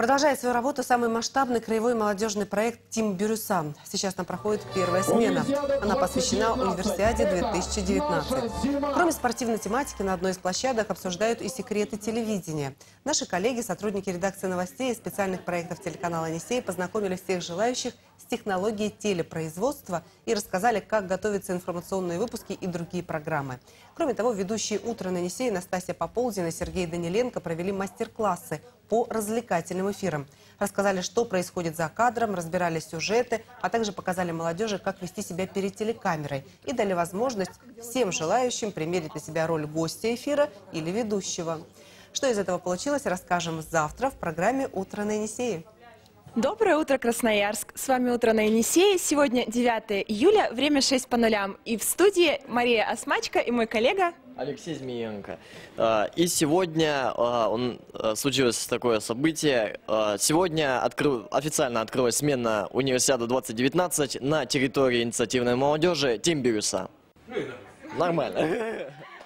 Продолжает свою работу самый масштабный краевой молодежный проект «Тим Бирюса». Сейчас там проходит первая смена. Она посвящена Универсиаде 2019. Кроме спортивной тематики, на одной из площадок обсуждают и секреты телевидения. Наши коллеги, сотрудники редакции новостей и специальных проектов телеканала «Енисей» познакомили всех желающих с технологией телепроизводства и рассказали, как готовятся информационные выпуски и другие программы. Кроме того, ведущие «Утро на Енисей» Настасья Поползина и Сергей Даниленко провели мастер-классы по развлекательным эфирам. Рассказали, что происходит за кадром, разбирали сюжеты, а также показали молодежи, как вести себя перед телекамерой и дали возможность всем желающим примерить на себя роль гостя эфира или ведущего. Что из этого получилось, расскажем завтра в программе «Утро на Енисее». Доброе утро, Красноярск! С вами «Утро на Енисее». Сегодня 9 июля, время 6 по нулям. И в студии Мария Осмачка и мой коллега... Алексей Змеенко. А, И сегодня а, он, а, случилось такое событие. Сегодня открыл- официально открылась смена Универсиада 2019 на территории инициативной молодежи Тимбирюса. Нормально.